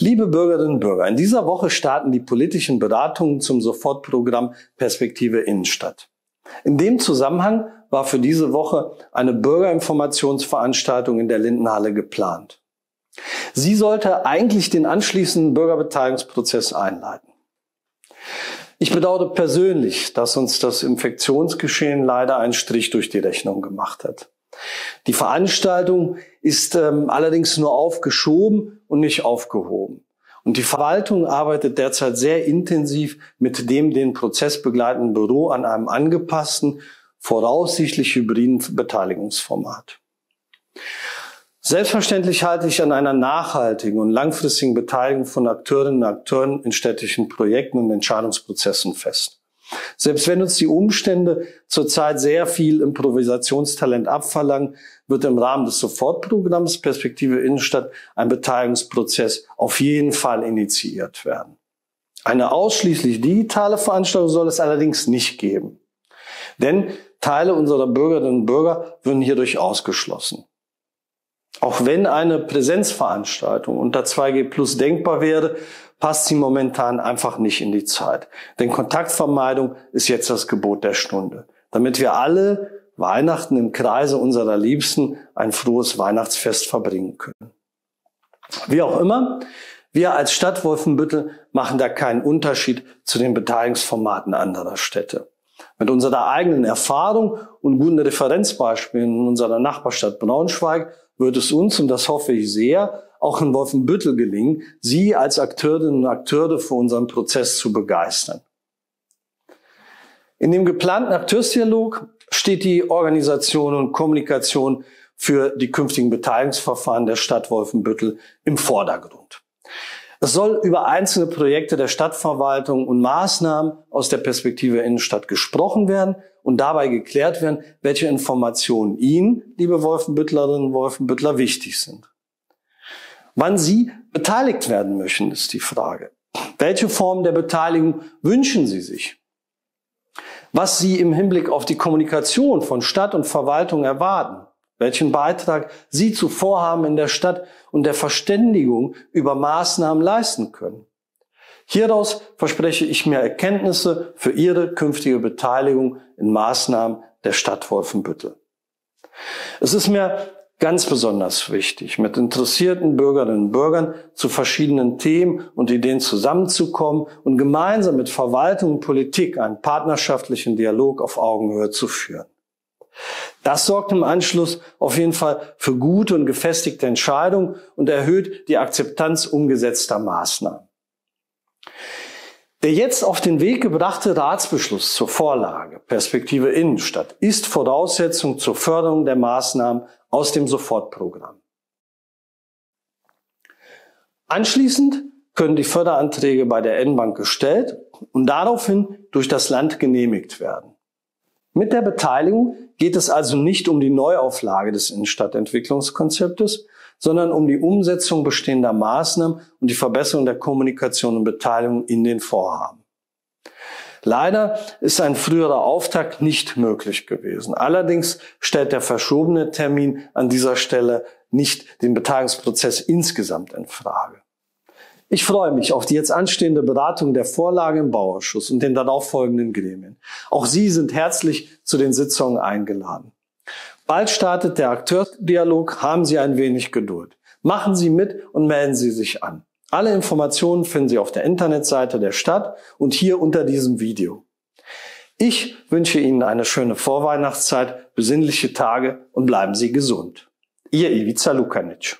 Liebe Bürgerinnen und Bürger, in dieser Woche starten die politischen Beratungen zum Sofortprogramm Perspektive Innenstadt. In dem Zusammenhang war für diese Woche eine Bürgerinformationsveranstaltung in der Lindenhalle geplant. Sie sollte eigentlich den anschließenden Bürgerbeteiligungsprozess einleiten. Ich bedauere persönlich, dass uns das Infektionsgeschehen leider einen Strich durch die Rechnung gemacht hat. Die Veranstaltung ist ähm, allerdings nur aufgeschoben und nicht aufgehoben. Und die Verwaltung arbeitet derzeit sehr intensiv mit dem den Prozess begleitenden Büro an einem angepassten, voraussichtlich hybriden Beteiligungsformat. Selbstverständlich halte ich an einer nachhaltigen und langfristigen Beteiligung von Akteurinnen und Akteuren in städtischen Projekten und Entscheidungsprozessen fest. Selbst wenn uns die Umstände zurzeit sehr viel Improvisationstalent abverlangen, wird im Rahmen des Sofortprogramms Perspektive Innenstadt ein Beteiligungsprozess auf jeden Fall initiiert werden. Eine ausschließlich digitale Veranstaltung soll es allerdings nicht geben. Denn Teile unserer Bürgerinnen und Bürger würden hierdurch ausgeschlossen. Auch wenn eine Präsenzveranstaltung unter 2G Plus denkbar wäre, passt sie momentan einfach nicht in die Zeit. Denn Kontaktvermeidung ist jetzt das Gebot der Stunde. Damit wir alle Weihnachten im Kreise unserer Liebsten ein frohes Weihnachtsfest verbringen können. Wie auch immer, wir als Stadt Wolfenbüttel machen da keinen Unterschied zu den Beteiligungsformaten anderer Städte. Mit unserer eigenen Erfahrung und guten Referenzbeispielen in unserer Nachbarstadt Braunschweig wird es uns, und das hoffe ich sehr, auch in Wolfenbüttel gelingen, Sie als Akteurinnen und Akteure für unseren Prozess zu begeistern. In dem geplanten Akteursdialog steht die Organisation und Kommunikation für die künftigen Beteiligungsverfahren der Stadt Wolfenbüttel im Vordergrund. Es soll über einzelne Projekte der Stadtverwaltung und Maßnahmen aus der Perspektive Innenstadt gesprochen werden und dabei geklärt werden, welche Informationen Ihnen, liebe Wolfenbüttlerinnen und Wolfenbüttler, wichtig sind. Wann Sie beteiligt werden möchten, ist die Frage. Welche Form der Beteiligung wünschen Sie sich? Was Sie im Hinblick auf die Kommunikation von Stadt und Verwaltung erwarten? Welchen Beitrag Sie zu Vorhaben in der Stadt und der Verständigung über Maßnahmen leisten können? Hieraus verspreche ich mir Erkenntnisse für Ihre künftige Beteiligung in Maßnahmen der Stadt Wolfenbüttel. Es ist mir ganz besonders wichtig, mit interessierten Bürgerinnen und Bürgern zu verschiedenen Themen und Ideen zusammenzukommen und gemeinsam mit Verwaltung und Politik einen partnerschaftlichen Dialog auf Augenhöhe zu führen. Das sorgt im Anschluss auf jeden Fall für gute und gefestigte Entscheidungen und erhöht die Akzeptanz umgesetzter Maßnahmen. Der jetzt auf den Weg gebrachte Ratsbeschluss zur Vorlage Perspektive Innenstadt ist Voraussetzung zur Förderung der Maßnahmen aus dem Sofortprogramm. Anschließend können die Förderanträge bei der N-Bank gestellt und daraufhin durch das Land genehmigt werden. Mit der Beteiligung geht es also nicht um die Neuauflage des Innenstadtentwicklungskonzeptes, sondern um die Umsetzung bestehender Maßnahmen und die Verbesserung der Kommunikation und Beteiligung in den Vorhaben. Leider ist ein früherer Auftakt nicht möglich gewesen. Allerdings stellt der verschobene Termin an dieser Stelle nicht den Beteiligungsprozess insgesamt in Frage. Ich freue mich auf die jetzt anstehende Beratung der Vorlage im Bauausschuss und den darauffolgenden Gremien. Auch Sie sind herzlich zu den Sitzungen eingeladen. Bald startet der Akteurdialog, haben Sie ein wenig Geduld. Machen Sie mit und melden Sie sich an. Alle Informationen finden Sie auf der Internetseite der Stadt und hier unter diesem Video. Ich wünsche Ihnen eine schöne Vorweihnachtszeit, besinnliche Tage und bleiben Sie gesund. Ihr Ivica Lukanic.